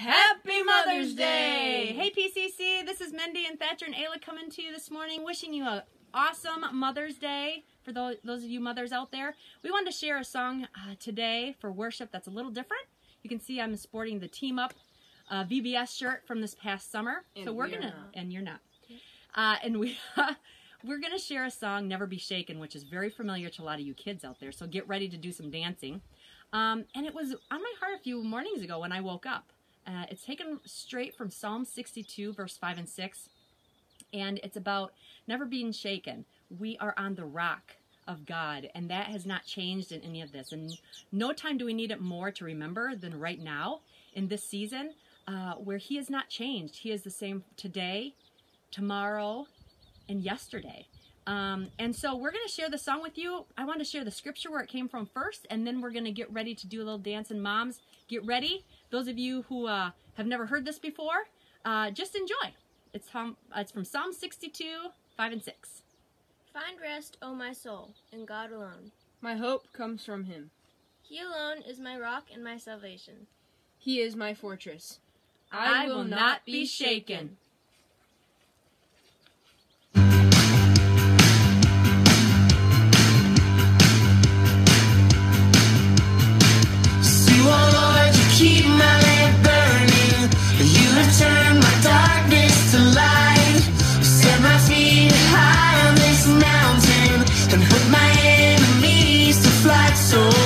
Happy Mother's Day! Hey PCC, this is Mendy and Thatcher and Ayla coming to you this morning, wishing you a awesome Mother's Day. For those, those of you mothers out there, we wanted to share a song uh, today for worship that's a little different. You can see I'm sporting the Team Up uh, VBS shirt from this past summer. And so we're we're gonna, not. and you're not. Uh, and we we're gonna share a song, "Never Be Shaken," which is very familiar to a lot of you kids out there. So get ready to do some dancing. Um, and it was on my heart a few mornings ago when I woke up. Uh, it's taken straight from Psalm 62, verse 5 and 6. And it's about never being shaken. We are on the rock of God, and that has not changed in any of this. And no time do we need it more to remember than right now in this season uh, where He has not changed. He is the same today, tomorrow, and yesterday. Um, and so we're going to share the song with you. I want to share the scripture where it came from first, and then we're going to get ready to do a little dance. And moms, get ready. Those of you who uh, have never heard this before, uh, just enjoy. It's, hum, it's from Psalm 62, 5 and 6. Find rest, O my soul, in God alone. My hope comes from him. He alone is my rock and my salvation. He is my fortress. I will not be shaken. So